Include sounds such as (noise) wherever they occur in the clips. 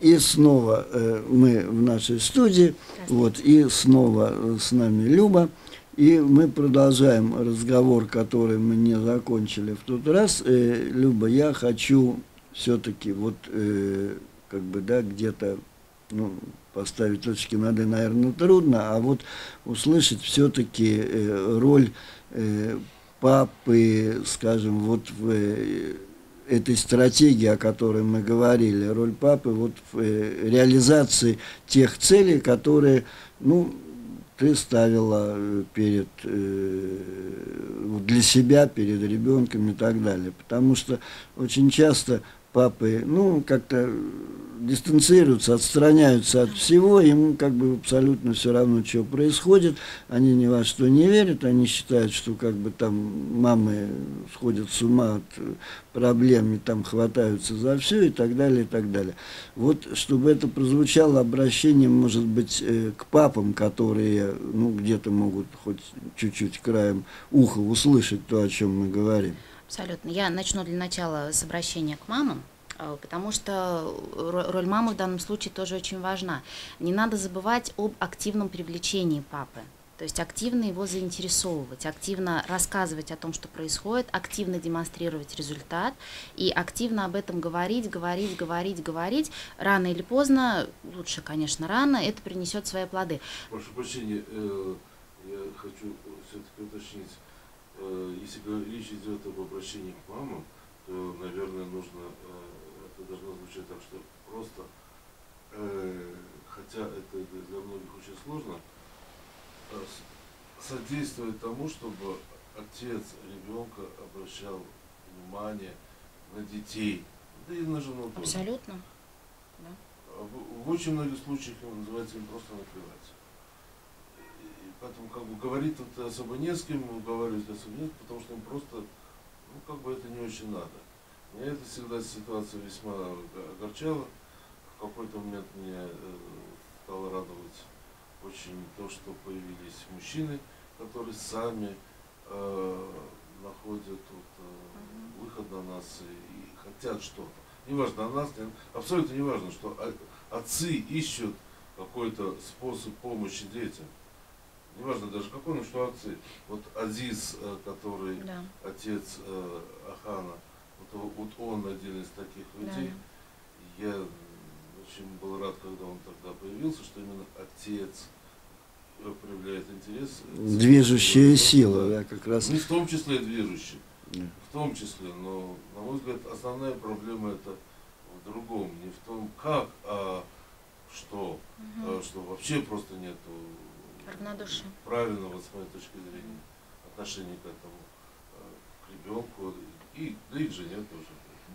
И снова э, мы в нашей студии, вот, и снова э, с нами Люба. И мы продолжаем разговор, который мы не закончили в тот раз. Э, Люба, я хочу все-таки вот э, как бы, да, где-то ну, поставить точки над «и», наверное, трудно, а вот услышать все-таки э, роль э, папы, скажем, вот в э, этой стратегии, о которой мы говорили, роль папы вот в э, реализации тех целей, которые, ну, ты ставила э, перед, э, для себя, перед ребенком и так далее. Потому что очень часто папы, ну, как-то дистанцируются, отстраняются от всего, им как бы абсолютно все равно, что происходит, они ни во что не верят, они считают, что как бы там мамы сходят с ума от проблем и там хватаются за все и так далее, и так далее. Вот, чтобы это прозвучало обращением, может быть, э, к папам, которые, ну, где-то могут хоть чуть-чуть краем уха услышать то, о чем мы говорим. Абсолютно. Я начну для начала с обращения к мамам, э, потому что роль мамы в данном случае тоже очень важна. Не надо забывать об активном привлечении папы. То есть активно его заинтересовывать, активно рассказывать о том, что происходит, активно демонстрировать результат и активно об этом говорить, говорить, говорить, говорить. Рано или поздно, лучше, конечно, рано, это принесет свои плоды. Прошу прощения, э, я хочу все-таки уточнить Э, если речь идет об обращении к мамам, то, наверное, нужно, э, это должно звучать так, что просто, э, хотя это для многих очень сложно, содействовать тому, чтобы отец ребенка обращал внимание на детей, да и на жену. Абсолютно. Да. В, очень многих случаях называется им просто наплевать. Поэтому как бы говорить тут особо не с кем, уговаривать особо нет, потому что им просто, ну как бы это не очень надо. Меня это всегда ситуация весьма огорчала. В какой-то момент мне э, стало радовать очень то, что появились мужчины, которые сами э, находят вот, э, выход на нас и, и хотят что-то. Неважно, на нас, абсолютно не важно, что отцы ищут какой-то способ помощи детям неважно даже какой, но что отцы. Вот Азиз, э, который да. отец э, Ахана, вот, вот он один из таких людей. Да. Я очень был рад, когда он тогда появился, что именно отец э, проявляет интерес. Движущая сила, да, как раз. Не в том числе движущая, да. в том числе, но, на мой взгляд, основная проблема это в другом, не в том, как, а что, угу. что вообще просто нету Равнодушие. правильного, с моей точки зрения, отношения к этому, э, к ребенку и, да и к жене тоже.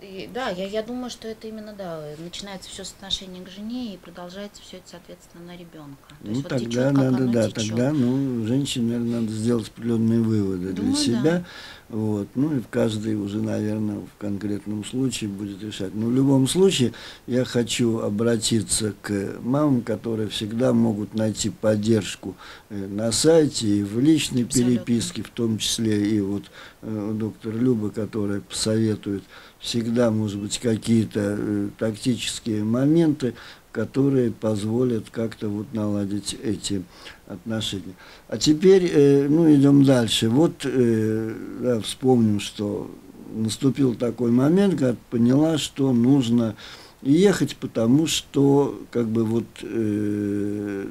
И, да, я, я думаю, что это именно, да, начинается все с отношения к жене и продолжается все это, соответственно, на ребенка. То ну, есть, тогда вот течет, надо, да, течет. тогда, ну, женщине, наверное, надо сделать определенные выводы Думаю, для себя. Да. Вот. Ну и каждый уже, наверное, в конкретном случае будет решать. Но в любом случае я хочу обратиться к мамам, которые всегда могут найти поддержку э, на сайте и в личной Абсолютно. переписке, в том числе и вот доктор Люба, которая посоветует всегда, может быть, какие-то э, тактические моменты, которые позволят как-то вот наладить эти отношения. А теперь, э, ну, идем дальше. Вот э, да, вспомним, что наступил такой момент, когда поняла, что нужно ехать, потому что как бы вот э,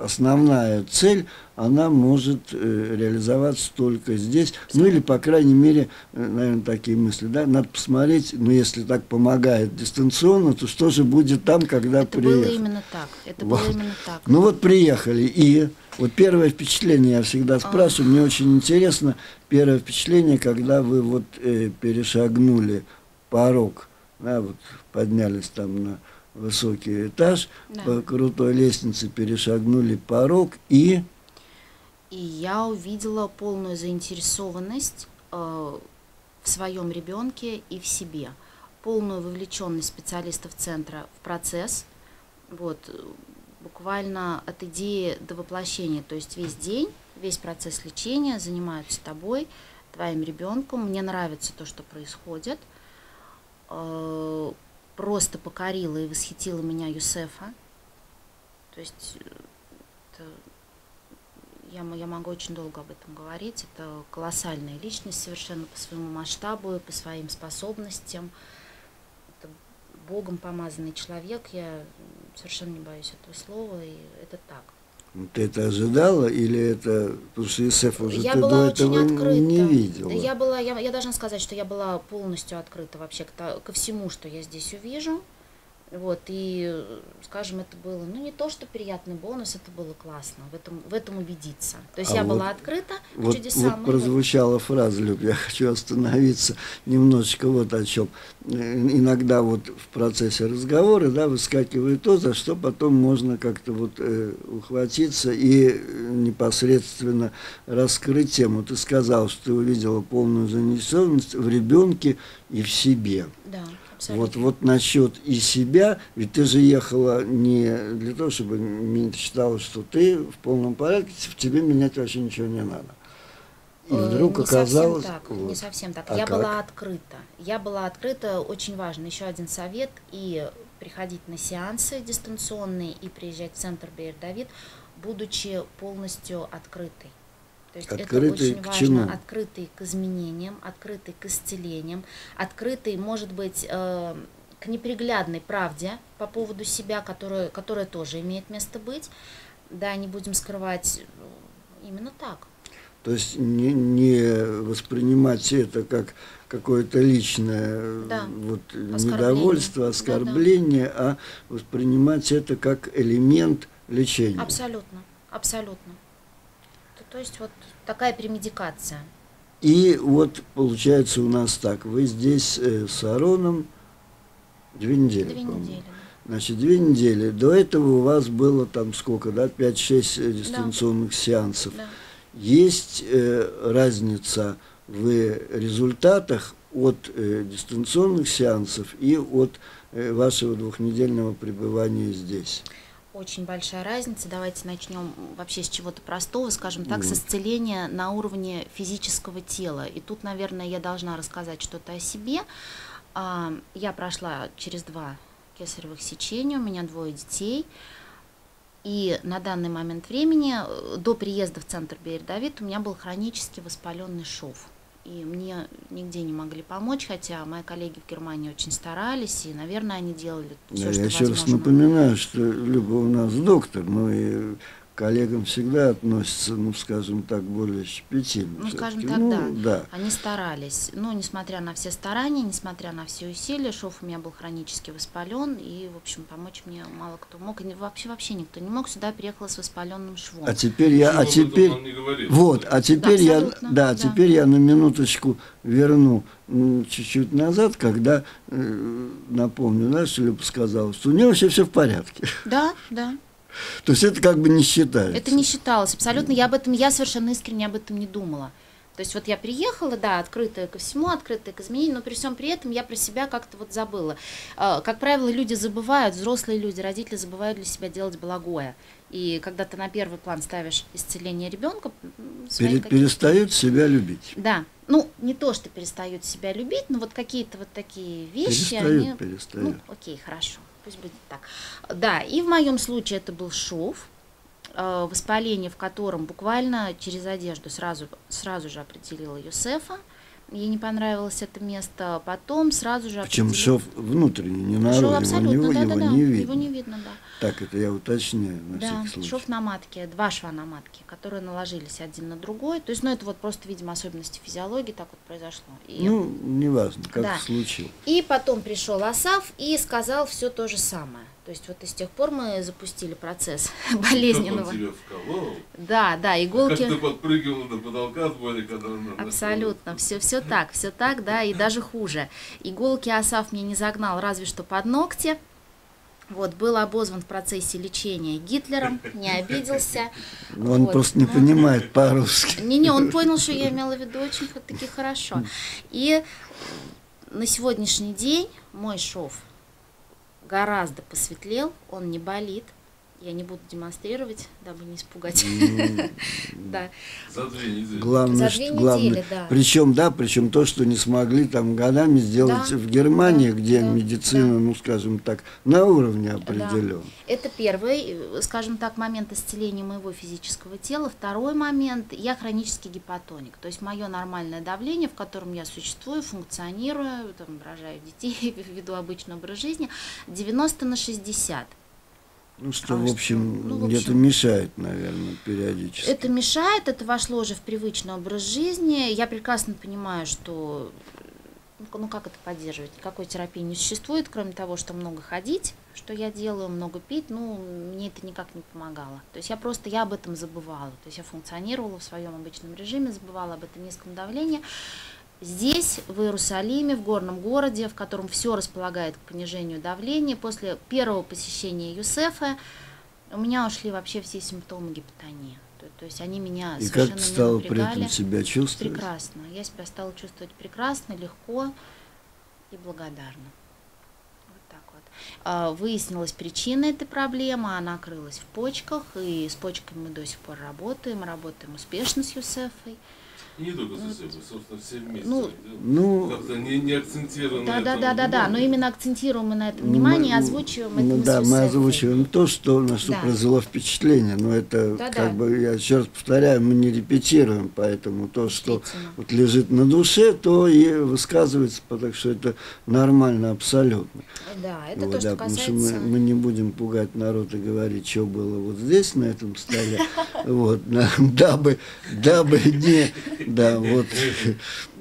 основная цель, она может э, реализоваться только здесь. Ну или, по крайней мере, э, наверное, такие мысли. Да? Надо посмотреть, ну если так помогает дистанционно, то что же будет там, когда Это приехать. было именно так. Это вот. было именно так. Ну вот приехали, и вот первое впечатление, я всегда а. спрашиваю, мне очень интересно, первое впечатление, когда вы вот э, перешагнули порог, да, вот поднялись там на высокий этаж, да. по крутой лестнице перешагнули порог и... И я увидела полную заинтересованность э, в своем ребенке и в себе, полную вовлеченность специалистов центра в процесс, вот, буквально от идеи до воплощения, то есть весь день, весь процесс лечения занимаются тобой, твоим ребенком. Мне нравится то, что происходит. Э, просто покорила и восхитила меня Юсефа. То есть э, это, я, я могу очень долго об этом говорить. Это колоссальная личность совершенно по своему масштабу по своим способностям. Это Богом помазанный человек. Я совершенно не боюсь этого слова, и это так. Ты это ожидала или это потому что Исеф уже я ты была до очень этого открыта. не видела? Я была, я, я должна сказать, что я была полностью открыта вообще к ко всему, что я здесь увижу. Вот, и, скажем, это было, ну, не то, что приятный бонус, это было классно, в этом, в этом убедиться. То есть А я вот- была открыта к Вот, чудесам. вот и вот- прозвучала фраза, Люб, я хочу остановиться немножечко вот о чем. Иногда вот в процессе разговора, да, выскакивает то, за что потом можно как-то вот э, ухватиться и э, непосредственно раскрыть тему. Ты сказал, что ты увидела полную занесенность в ребенке и в себе. Да, абсолютно. вот насчет и себя, ведь ты же ехала не для того, чтобы м- считала, что ты в полном порядке, в тебе менять вообще ничего не надо. И Э, вдруг не оказалось... Совсем так, вот. Не совсем так. А я как? была открыта. Я была открыта, очень важно. Еще один совет. И приходить на сеансы дистанционные, и приезжать в центр Бейер Давид, будучи полностью открытой. То есть Открытой это очень к важно. чему? Открытый к изменениям, открытый к исцелениям, открытый, может быть, э, к неприглядной правде по поводу себя, которая, которая тоже имеет место быть. Да, не будем скрывать э, именно так. То есть не, не воспринимать это как какое-то личное Да. вот, Оскорбление. недовольство, оскорбление, а воспринимать это как элемент лечения. Абсолютно, абсолютно. То, есть вот такая премедикация. И вот получается у нас так, вы здесь э, с Ароном две недели, Две по-моему. недели. Значит, две недели. До этого у вас было там сколько, да, 5-6 дистанционных сеансов. Да. Есть э, разница в результатах от э, дистанционных сеансов и от э, вашего двухнедельного пребывания здесь. Очень большая разница. Давайте начнем вообще с чего-то простого, скажем так, с Вот. исцеления на уровне физического тела. И тут, наверное, я должна рассказать что-то о себе. А, Я прошла через два кесаревых сечения, у меня двое детей. И на данный момент времени, э, до приезда в центр Бейер-Давид, у меня был хронически воспаленный шов. И мне нигде не могли помочь, хотя мои коллеги в Германии очень старались, и, наверное, они делали все, Да, что я еще раз возможно. напоминаю, что Люба у нас доктор, но и коллегам всегда относятся, ну, скажем так, более щепетильно. Ну, скажем так, ну, да. Они старались. Но, несмотря на все старания, несмотря на все усилия, шов у меня был хронически воспален, и, в общем, помочь мне мало кто мог. И вообще, вообще никто не мог. Сюда приехала с воспаленным швом. А теперь я, а теперь, он не говорил. вот, а теперь я, абсолютно, да, да. теперь я на минуточку верну м, чуть-чуть назад, когда э, напомню, да, что Люба сказала, что у нее вообще все в порядке. Да, да. То есть это как бы не считается. Это не считалось абсолютно. Я об этом, я совершенно искренне об этом не думала. То есть вот я приехала, да, открытая ко всему, открытая к изменению, но при всем при этом я про себя как-то вот забыла. А, Как правило, люди забывают, взрослые люди, родители забывают для себя делать благое. И когда ты на первый план ставишь исцеление ребенка, Пере- перестают себя любить. Да, ну не то, что перестают себя любить, но вот какие-то вот такие вещи, Перестают, они, перестают. ну окей, хорошо, пусть будет так. Да, и в моем случае это был шов, э, воспаление в котором буквально через одежду сразу, сразу же определила Юсефа. Ей не понравилось это место. Потом сразу же Причем шов внутренний, не наружу, Шов его, абсолютно, не, да, его да, да. не видно. Его не видно, да. Так, это я уточняю на Да, всякий случай. шов на матке, два шва на матке, которые наложились один на другой. То есть, ну, это вот просто, видимо, особенности физиологии так вот произошло. И Ну, неважно, как Да. случилось. И потом пришел Асав и сказал все то же самое. То есть вот и с тех пор мы запустили процесс (laughs) Как болезненного. он тебя вколол? Да, да, Как иголки. ты подпрыгивал до потолка с боли, когда он Абсолютно, все, все так, все так, да, и даже хуже. Иголки Асав мне не загнал, разве что под ногти. Вот, был обозван в процессе лечения Гитлером, не обиделся. Он Вот, просто не ну. понимает по-русски. Не-не, он понял, что я имела в виду очень таки хорошо. И на сегодняшний день мой шов гораздо посветлел, он не болит. Я не буду демонстрировать, дабы не испугать. (laughs) Да. За две недели. Главное, За две главное, недели, да. Причем, да, причем то, что не смогли там годами сделать Да, в Германии, да, где да, медицина, да. ну, скажем так, на уровне Да. определен. Это первый, скажем так, момент исцеления моего физического тела. Второй момент, я хронический гипотоник. То есть мое нормальное давление, в котором я существую, функционирую, там, рожаю детей, (laughs) веду обычный образ жизни, 90 на 60. Ну, что, А в общем, Ну, где-то мешает, наверное, периодически. Это мешает, это вошло уже в привычный образ жизни. Я прекрасно понимаю, что ну, ну как это поддерживать? Никакой терапии не существует, кроме того, что много ходить, что я делаю, много пить, ну, мне это никак не помогало. То есть я просто, я об этом забывала. То есть я функционировала в своем обычном режиме, забывала об этом низком давлении. Здесь, в Иерусалиме, в горном городе, в котором все располагает к понижению давления, после первого посещения Юсефа у меня ушли вообще все симптомы гипотонии. То, то есть они меня И совершенно как ты не стала при напрягали. этом себя чувствовать? Прекрасно. Я себя стала чувствовать прекрасно, легко и благодарна. Вот так вот. А, Выяснилась причина этой проблемы, она крылась в почках, и с почками мы до сих пор работаем, работаем успешно с Юсефой. И не только за себя, собственно, все вместе. Ну. Ну, Как-то не, не акцентировано. Да, да, это да, да, да. Но внимание. именно акцентируем мы на этом Ну, внимание, мы- озвучиваем ну это да, мы озвучиваем то, что на что Да. произвело впечатление, но это Да-да. как бы, я еще раз повторяю, мы не репетируем, поэтому то, что вот лежит на душе, то и высказывается, потому что это нормально абсолютно. Да, это Вот, то, что да, потому что касается... мы, мы не будем пугать народ и говорить, что было вот здесь, на этом столе, (laughs) вот, на- (laughs) дабы, дабы не, да, (laughs) вот,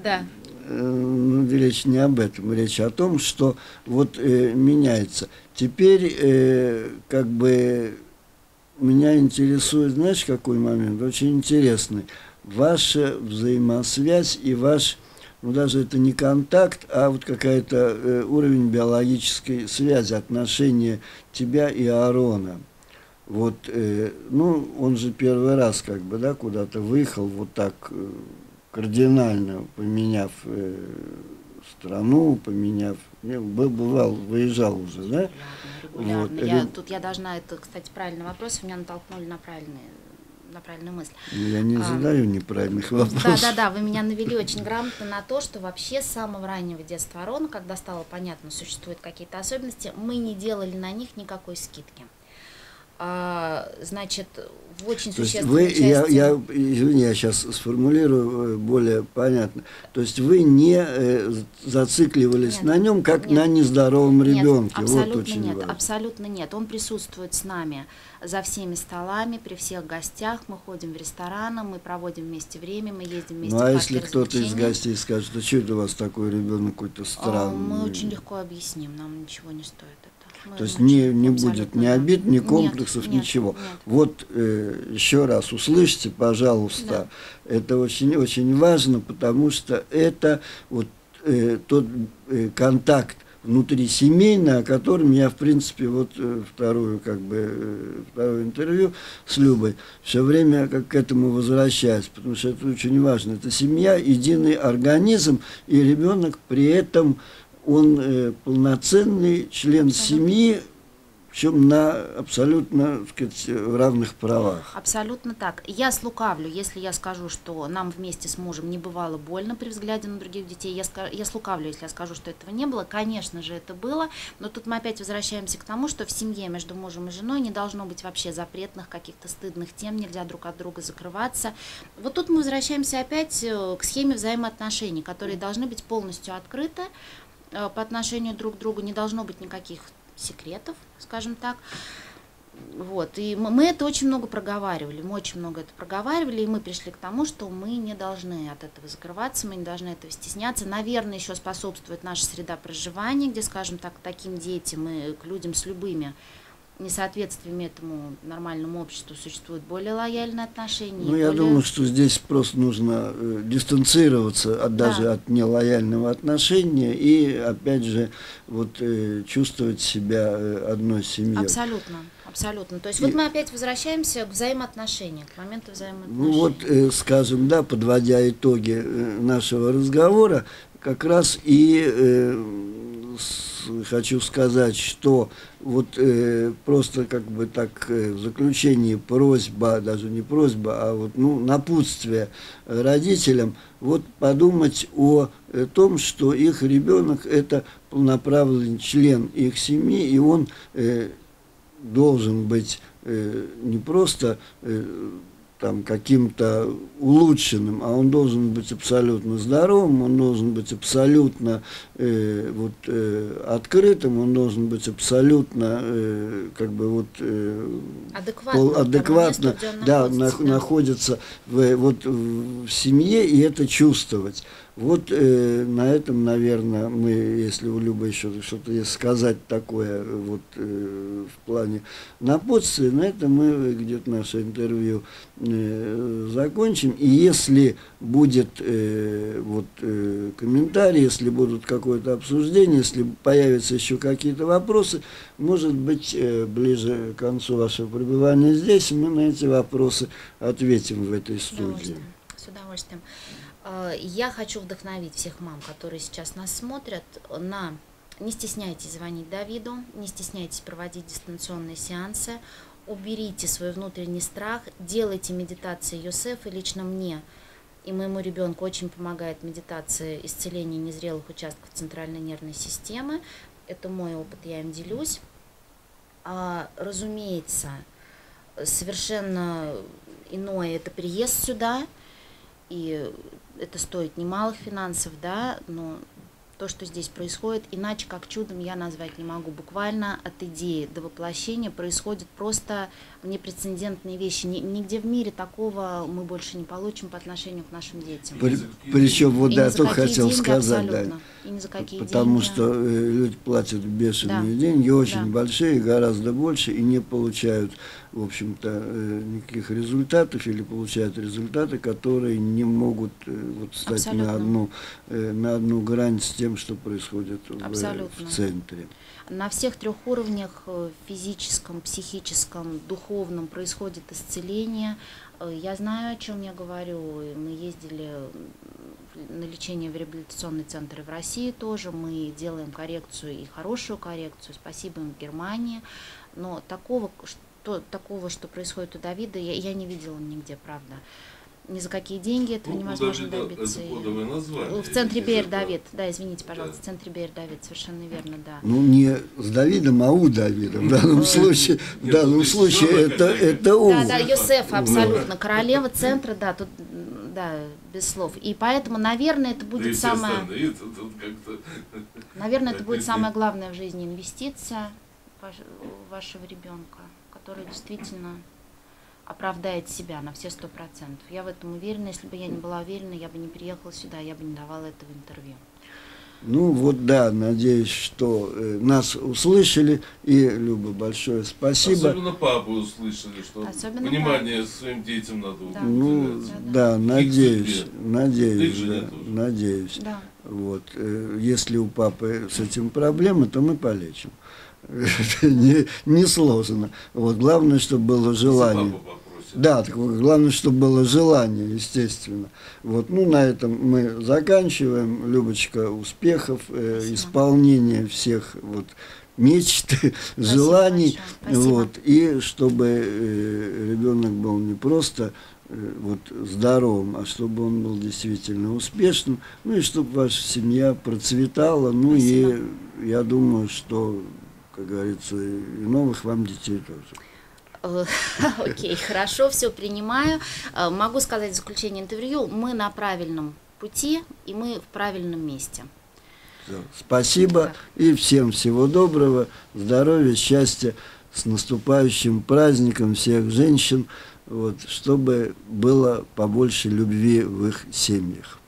Да. Э, ну, речь не об этом, речь о том, что вот э, меняется. Теперь э, как бы меня интересует, знаешь, какой момент? Очень интересный. Ваша взаимосвязь и ваш, ну даже это не контакт, а вот какая-то э, уровень биологической связи, отношения тебя и Аарона. Вот, э, ну, он же первый раз как бы, да, куда-то выехал вот так э, кардинально поменяв э, страну, поменяв, я бы- бывал, выезжал уже, да? Регулярно, Вот, Я, тут я должна, это, кстати, правильный вопрос, меня натолкнули на правильные на правильную мысль. Ну, Я не А, задаю неправильных Да, вопросов. да, да, вы меня навели очень грамотно на то, что вообще с самого раннего детства Арона, когда стало понятно, существуют какие-то особенности, мы не делали на них никакой скидки. А, значит, в очень То есть существенной вы, я, части... я, извини, я сейчас сформулирую э, более понятно. То есть вы не э, зацикливались Нет, на нем, как нет. на нездоровом Нет, ребенке. абсолютно вот очень нет, важно. абсолютно нет. Он присутствует с нами за всеми столами, при всех гостях. Мы ходим в рестораны, мы проводим вместе время, мы ездим вместе Ну а если кто-то из гостей скажет, а что это у вас такой ребенок какой-то А, странный? Мы очень легко объясним, нам ничего не стоит. Мы То есть не, не будет ни да. обид, ни Нет, комплексов, нет, ничего. нет. Вот э, еще раз услышьте, пожалуйста, это очень очень важно, потому что это вот э, тот э, контакт внутрисемейный, о котором я, в принципе, вот э, вторую, как бы, э, второе интервью с Любой все время как к этому возвращаюсь, потому что это очень важно. Это семья, единый организм, и ребенок при этом он э, полноценный член семьи, причем на абсолютно так сказать, равных правах. Абсолютно так. Я слукавлю, если я скажу, что нам вместе с мужем не бывало больно при взгляде на других детей. Я, ска- я слукавлю, если я скажу, что этого не было. Конечно же, это было. Но тут мы опять возвращаемся к тому, что в семье между мужем и женой не должно быть вообще запретных, каких-то стыдных тем, нельзя друг от друга закрываться. Вот тут мы возвращаемся опять э, к схеме взаимоотношений, которые должны быть полностью открыты по отношению друг к другу. Не должно быть никаких секретов, скажем так. Вот, и мы, мы это очень много проговаривали, мы очень много это проговаривали, и мы пришли к тому, что мы не должны от этого закрываться, мы не должны этого стесняться. Наверное, еще способствует наша среда проживания, где, скажем так, к таким детям и к людям с любыми несоответствиями этому нормальному обществу существует более лояльное отношение. Ну, я более- думаю, что здесь просто нужно э, дистанцироваться от, Да. даже от нелояльного отношения и, опять же, вот э, чувствовать себя э, одной семьей. Абсолютно, абсолютно. То есть И- вот мы опять возвращаемся к взаимоотношениям, к моменту взаимоотношений. Ну вот, э, скажем, да, подводя итоги э, нашего разговора, как раз и э, хочу сказать, что вот э, просто как бы так э, в заключении просьба, даже не просьба, а вот ну, напутствие родителям, вот подумать о э, том, что их ребенок это полноправный член их семьи, и он э, должен быть э, не просто э, там каким-то улучшенным, а он должен быть абсолютно здоровым, он должен быть абсолютно э, вот э, открытым, он должен быть абсолютно э, как бы вот э, Адекватно. пол- адекватно, он да, нах- находится в, вот в семье и это чувствовать. Вот э, на этом, наверное, мы, если у Любы еще что-то есть сказать такое, вот э, в плане напутствия, на этом мы где-то наше интервью э, закончим. И если будет э, вот э, комментарий, если будут какое-то обсуждение, если появятся еще какие-то вопросы, может быть, э, ближе к концу вашего пребывания здесь мы на эти вопросы ответим в этой С студии. удовольствием. С удовольствием. Э, Я хочу вдохновить всех мам, которые сейчас нас смотрят, на не стесняйтесь звонить Давиду, не стесняйтесь проводить дистанционные сеансы, уберите свой внутренний страх, делайте медитации Йосеф, и лично мне и моему ребенку очень помогает медитация исцеления незрелых участков центральной нервной системы. Это мой опыт, я им делюсь. А, разумеется, совершенно иное это приезд сюда, и это стоит немалых финансов, да, но то, что здесь происходит, иначе как чудом я назвать не могу. Буквально от идеи до воплощения происходят просто непрецедентные вещи. Ни- Нигде в мире такого мы больше не получим по отношению к нашим детям. При- причем, вот да, я только хотел деньги сказать, да. И ни за какие потому деньги. что э, люди платят бешеные Да. деньги, очень Да. большие, гораздо больше, и не получают, в общем-то, э, никаких результатов, или получают результаты, которые не могут э, вот, стать Абсолютно. на одну, на одну грань с тем, что происходит в, Абсолютно. в центре. На всех трех уровнях э, физическом, психическом, духовном происходит исцеление. Э, Я знаю, о чем я говорю. Мы ездили на лечение в реабилитационный центр и в России тоже. Мы делаем коррекцию и хорошую коррекцию. Спасибо им в Германии. Но такого, что, такого, что происходит у Давида, я, я не видела нигде, правда. Ни за какие деньги этого Ну, невозможно добиться. Это и- кодовое название. В центре Бейер Давид. Да, извините, Да. пожалуйста, в центре Бейер Давид, совершенно верно, да. Ну, не с Давидом, а у Давида. В данном случае, в данном ну, случае это, это у. Да, да, Йосеф, абсолютно. Королева центра, да, тут, да, без слов. И поэтому, наверное, это будет самое, наверное, это будет самая главная в жизни инвестиция ваш- вашего ребенка, которая действительно оправдает себя на все сто процентов. Я в этом уверена. Если бы я не была уверена, я бы не приехала сюда, я бы не давала этого интервью. Ну вот да, надеюсь, что э, нас услышали. И, Люба, большое спасибо. Особенно папы услышали, что Особенно внимание своим детям надо Да. Ну, уделять. да, Их надеюсь, надеюсь, да, надеюсь. Да. Вот. э, Если у папы с этим проблемы, то мы полечим. (laughs) Не, не сложно. Вот. Главное, чтобы было желание. Да, главное, чтобы было желание, естественно. Вот, ну, на этом мы заканчиваем. Любочка, успехов, э, исполнения всех вот мечт, (laughs) желаний. Вот, и чтобы э, ребенок был не просто э, вот, здоровым, а чтобы он был действительно успешным, ну и чтобы ваша семья процветала. Ну Спасибо. и я думаю, что, как говорится, и новых вам детей тоже. Э, (laughs) Окей, хорошо, все принимаю. Э, Могу сказать в заключение интервью, мы на правильном пути и мы в правильном месте. Спасибо и всем всего доброго, здоровья, счастья, с наступающим праздником всех женщин, вот, чтобы было побольше любви в их семьях.